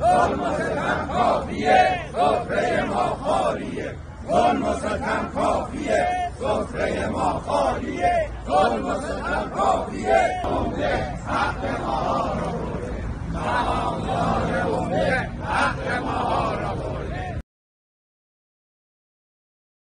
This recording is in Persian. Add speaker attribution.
Speaker 1: ظلم ستم کافیه سفره ما خالیه ظلم ستم کافیه سفره ما خالیه ظلم ستم کافیه عمده حق ما